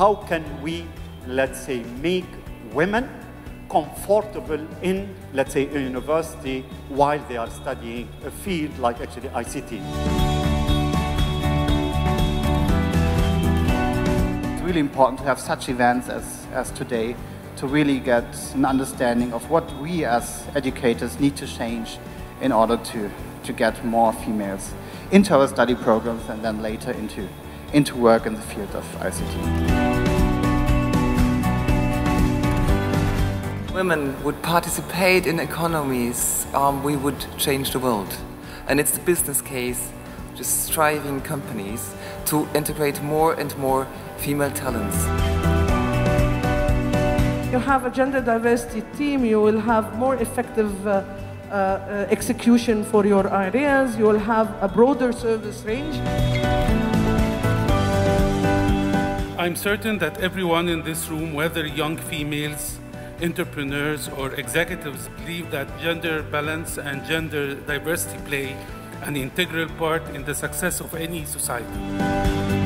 how can we, let's say, make women comfortable in, let's say, a university while they are studying a field like actually ICT. It's really important to have such events as, as today to really get an understanding of what we as educators need to change in order to, to get more females into our study programs and then later into, into work in the field of ICT. women would participate in economies, um, we would change the world. And it's the business case, just striving companies to integrate more and more female talents. You have a gender diversity team, you will have more effective uh, uh, uh, execution for your ideas, you will have a broader service range. I'm certain that everyone in this room, whether young females, entrepreneurs or executives believe that gender balance and gender diversity play an integral part in the success of any society.